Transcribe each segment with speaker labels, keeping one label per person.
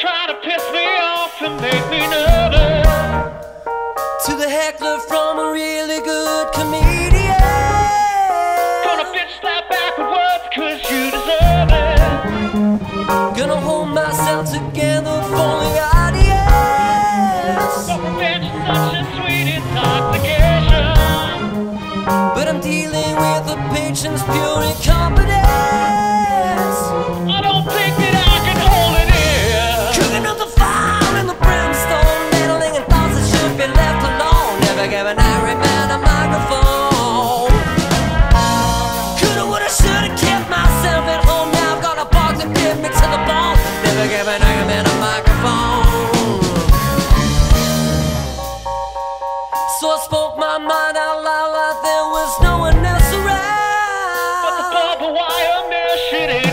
Speaker 1: again.
Speaker 2: You were trying to piss me off and make me nervous.
Speaker 1: To the heckler from a really good comedian.
Speaker 2: Gonna bitch that back with words cause you deserve it.
Speaker 1: Gonna hold myself together for the audience.
Speaker 2: But revenge such a sweet intoxication.
Speaker 1: But I'm dealing with the patient's pure give an angry man a microphone. Coulda, woulda, shoulda kept myself at home. Now I've got a box that bit me to the bone. Never give an angry man a microphone. So I spoke my mind out loud like there was no one else around.
Speaker 2: But the barbed wire mesh, it ain't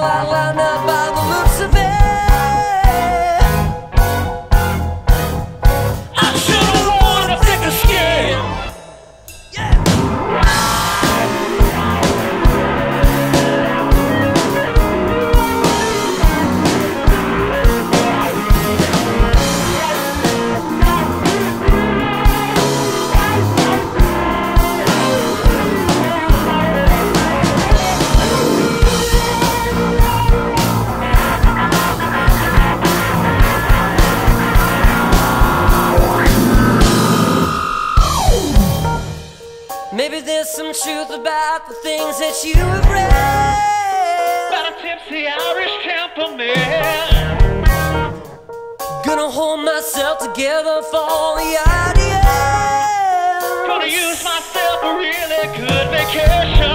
Speaker 1: that all out some truth about the things that you have read.
Speaker 2: Got a tipsy Irish temperament.
Speaker 1: Gonna hold myself together for all the audience.
Speaker 2: Gonna use myself a really good vacation.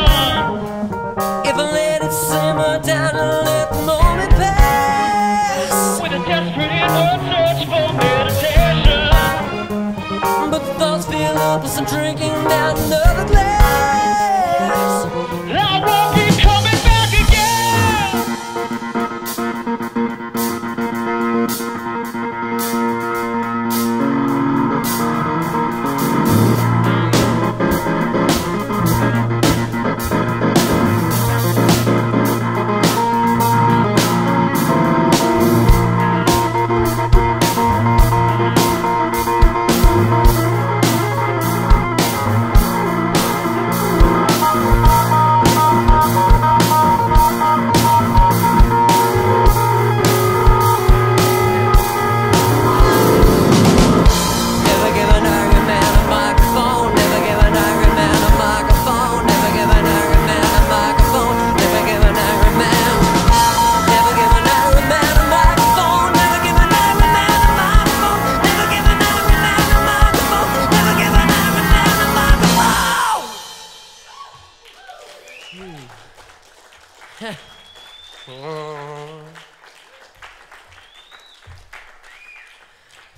Speaker 1: If I let it simmer down and let the moment pass.
Speaker 2: With a desperate inward search for meditation.
Speaker 1: But the thoughts fill up as I'm drinking down another glass.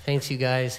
Speaker 1: Thanks, you guys.